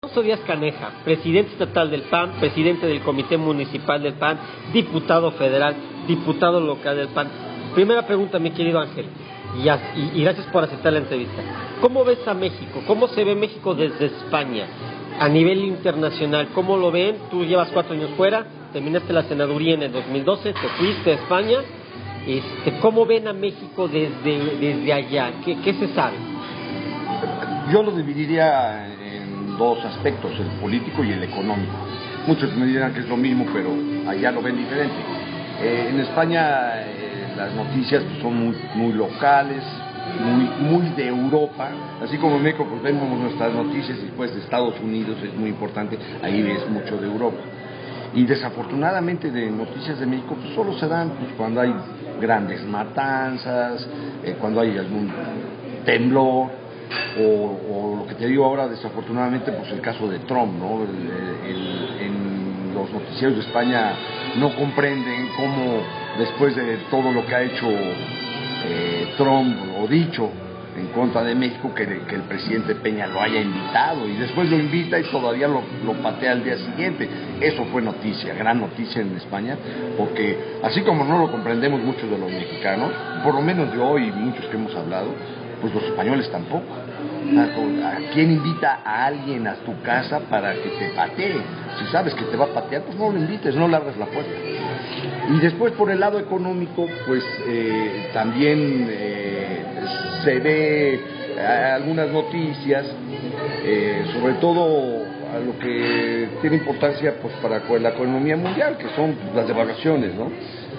Alfonso Díaz Caneja, presidente estatal del PAN, presidente del Comité Municipal del PAN, diputado federal, diputado local del PAN. Primera pregunta, mi querido Ángel, y, y- gracias por aceptar la entrevista. ¿Cómo ves a México? ¿Cómo se ve México desde España? A nivel internacional, ¿cómo lo ven? Tú llevas cuatro años fuera, terminaste la senaduría en el 2012, te fuiste a España. Este, ¿Cómo ven a México desde, desde allá? ¿Qué, qué se sabe? Yo lo dividiría dos aspectos, el político y el económico. Muchos me dirán que es lo mismo, pero allá lo ven diferente. Eh, en España eh, las noticias pues, son muy, muy locales, muy, muy de Europa, así como en México pues, vemos nuestras noticias y de Estados Unidos es muy importante, ahí es mucho de Europa. Y desafortunadamente de noticias de México pues, solo se dan pues, cuando hay grandes matanzas, eh, cuando hay algún temblor, o, o lo que te digo ahora, desafortunadamente, pues el caso de Trump, ¿no? El- el- en los noticieros de España no comprenden cómo después de todo lo que ha hecho eh, Trump o dicho en contra de México, que, que el presidente Peña lo haya invitado y después lo invita y todavía lo, lo patea al día siguiente. Eso fue noticia, gran noticia en España, porque así como no lo comprendemos muchos de los mexicanos, por lo menos yo y muchos que hemos hablado, pues los españoles tampoco. ¿A quién invita a alguien a tu casa para que te patee? Si sabes que te va a patear, pues no lo invites, no le abras la puerta. Y después por el lado económico, pues eh, también eh, se ve eh, algunas noticias, eh, sobre todo a lo que tiene importancia pues para la economía mundial, que son las devaluaciones, ¿no?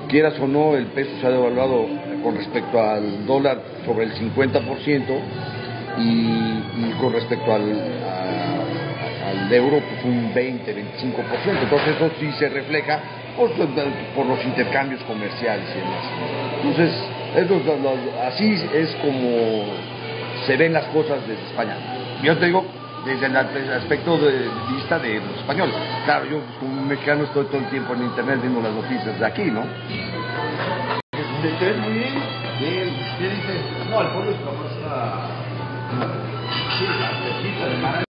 Quieras o no, el peso se ha devaluado con respecto al dólar sobre el 50% y, y con respecto al, al euro pues un 20, 25%. Entonces eso sí se refleja pues, por los intercambios comerciales y demás. Entonces, eso así es como se ven las cosas desde España. Yo te digo, desde el aspecto de vista de los españoles. Claro, yo pues, como mexicano estoy todo el tiempo en internet viendo las noticias de aquí, ¿no? El pueblo es